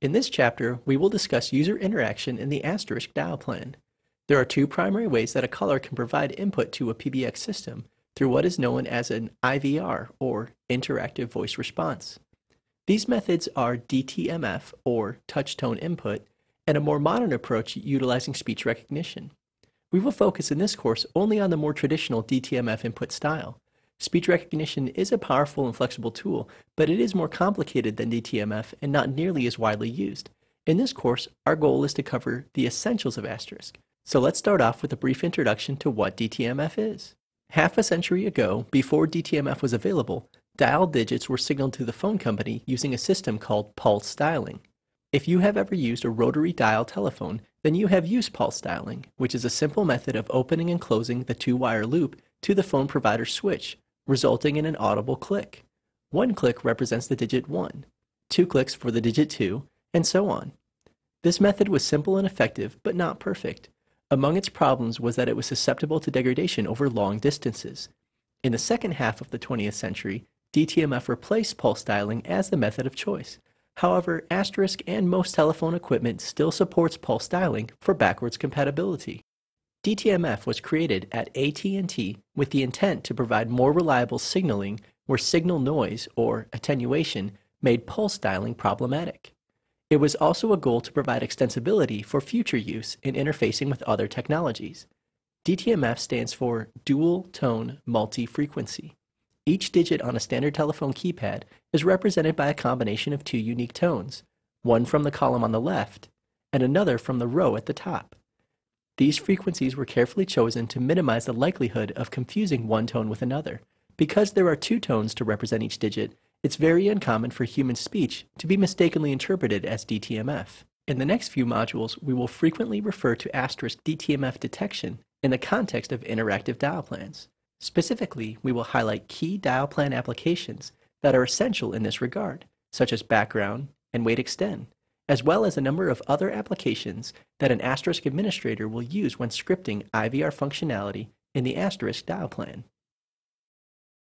In this chapter, we will discuss user interaction in the asterisk dial plan. There are two primary ways that a caller can provide input to a PBX system through what is known as an IVR, or Interactive Voice Response. These methods are DTMF, or Touch Tone Input, and a more modern approach utilizing speech recognition. We will focus in this course only on the more traditional DTMF input style. Speech recognition is a powerful and flexible tool, but it is more complicated than DTMF and not nearly as widely used. In this course, our goal is to cover the essentials of Asterisk. So let's start off with a brief introduction to what DTMF is. Half a century ago, before DTMF was available, dial digits were signaled to the phone company using a system called pulse dialing. If you have ever used a rotary dial telephone, then you have used pulse dialing, which is a simple method of opening and closing the two-wire loop to the phone provider's switch, resulting in an audible click. One click represents the digit 1, two clicks for the digit 2, and so on. This method was simple and effective, but not perfect. Among its problems was that it was susceptible to degradation over long distances. In the second half of the 20th century, DTMF replaced pulse dialing as the method of choice. However, Asterisk and most telephone equipment still supports pulse dialing for backwards compatibility. DTMF was created at AT&T with the intent to provide more reliable signaling where signal noise or attenuation made pulse dialing problematic. It was also a goal to provide extensibility for future use in interfacing with other technologies. DTMF stands for Dual Tone Multi-Frequency. Each digit on a standard telephone keypad is represented by a combination of two unique tones, one from the column on the left and another from the row at the top. These frequencies were carefully chosen to minimize the likelihood of confusing one tone with another. Because there are two tones to represent each digit, it's very uncommon for human speech to be mistakenly interpreted as DTMF. In the next few modules, we will frequently refer to asterisk DTMF detection in the context of interactive dial plans. Specifically, we will highlight key dial plan applications that are essential in this regard, such as background and WaitExten, as well as a number of other applications that an Asterisk administrator will use when scripting IVR functionality in the Asterisk dial plan.